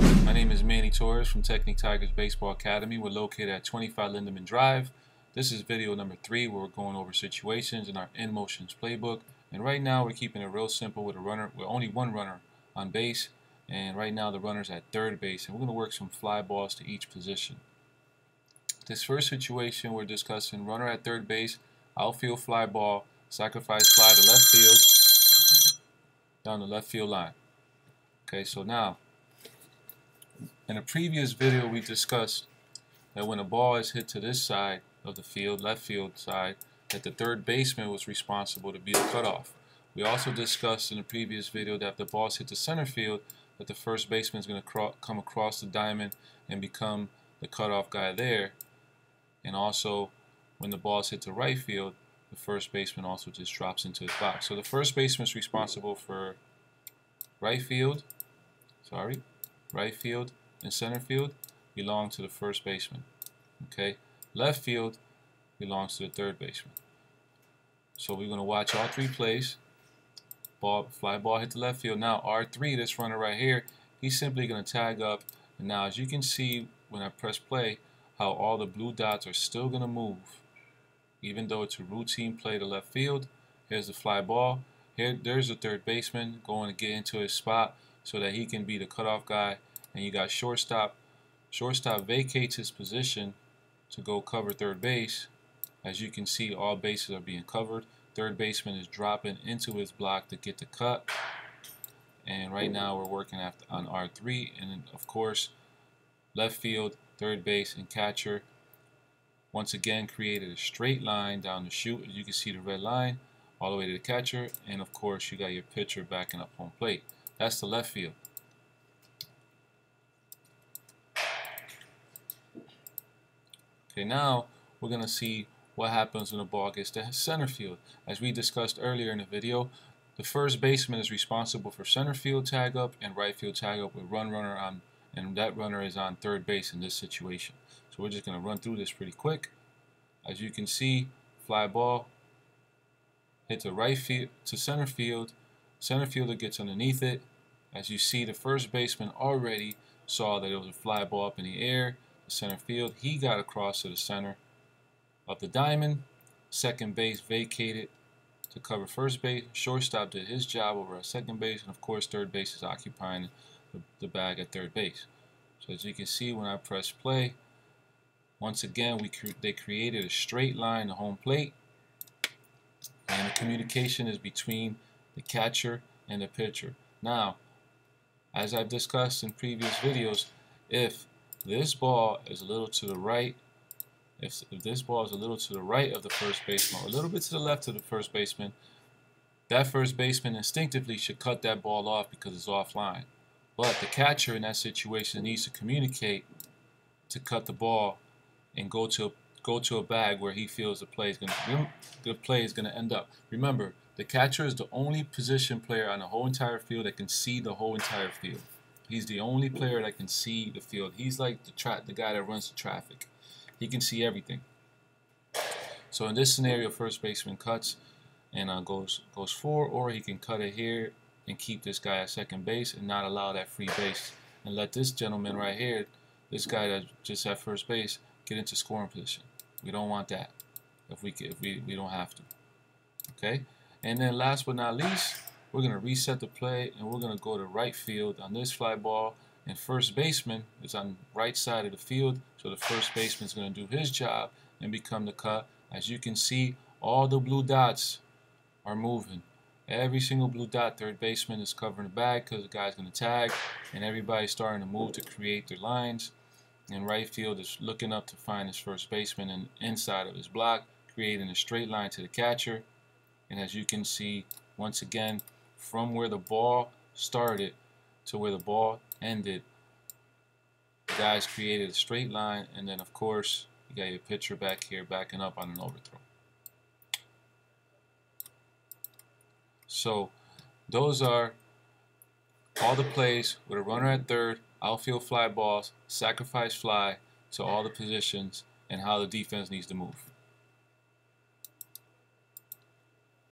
My name is Manny Torres from Technique Tigers Baseball Academy. We're located at 25 Lindeman Drive. This is video number three where we're going over situations in our in motions playbook. And right now we're keeping it real simple with a runner, with only one runner on base. And right now the runner's at third base. And we're going to work some fly balls to each position. This first situation we're discussing runner at third base, outfield fly ball, sacrifice fly to left field, down the left field line. Okay, so now, in a previous video we discussed that when a ball is hit to this side of the field, left field side, that the third baseman was responsible to be the cutoff. We also discussed in the previous video that if the ball hit the center field, that the first baseman is going to come across the diamond and become the cutoff guy there. And also, when the ball hit to right field, the first baseman also just drops into his box. So the first baseman is responsible for right field, sorry, right field and center field belong to the first baseman. Okay, left field belongs to the third baseman. So we're going to watch all three plays. Ball, fly ball hit the left field. Now R3, this runner right here, he's simply going to tag up. And now as you can see when I press play, how all the blue dots are still going to move even though it's a routine play to left field. Here's the fly ball. Here, there's the third baseman going to get into his spot so that he can be the cutoff guy. And you got shortstop. Shortstop vacates his position to go cover third base. As you can see, all bases are being covered. Third baseman is dropping into his block to get the cut. And right now we're working on R3. And of course, left field, third base, and catcher once again created a straight line down the chute. As you can see the red line all the way to the catcher. And of course you got your pitcher backing up home plate. That's the left field. Okay, now we're going to see what happens when the ball gets to center field. As we discussed earlier in the video, the first baseman is responsible for center field tag up and right field tag up with run runner on, and that runner is on third base in this situation. So we're just going to run through this pretty quick. As you can see, fly ball hit to right field to center field. Center fielder gets underneath it. As you see, the first baseman already saw that it was a fly ball up in the air. Center field, he got across to the center of the diamond. Second base vacated to cover first base. Shortstop did his job over at second base, and of course, third base is occupying the, the bag at third base. So as you can see, when I press play, once again, we cre they created a straight line to home plate. And the communication is between the catcher and the pitcher. Now, as I've discussed in previous videos, if this ball is a little to the right, if, if this ball is a little to the right of the first baseman, or a little bit to the left of the first baseman, that first baseman instinctively should cut that ball off because it's offline. But the catcher in that situation needs to communicate to cut the ball and go to go to a bag where he feels the play is going to the play is going to end up. Remember, the catcher is the only position player on the whole entire field that can see the whole entire field. He's the only player that can see the field. He's like the tra the guy that runs the traffic. He can see everything. So in this scenario, first baseman cuts and uh, goes goes four, or he can cut it here and keep this guy at second base and not allow that free base and let this gentleman right here, this guy that just at first base, get into scoring position. We don't want that if we if we, we don't have to. Okay? And then last but not least, we're going to reset the play and we're going to go to right field on this fly ball. And first baseman is on right side of the field. So the first baseman is going to do his job and become the cut. As you can see, all the blue dots are moving. Every single blue dot, third baseman is covering the bag because the guy's going to tag. And everybody's starting to move to create their lines and right field is looking up to find his first baseman and inside of his block, creating a straight line to the catcher. And as you can see, once again, from where the ball started to where the ball ended, the guys created a straight line, and then of course, you got your pitcher back here backing up on an overthrow. So those are all the plays with a runner at third outfield fly balls, sacrifice fly to all the positions, and how the defense needs to move.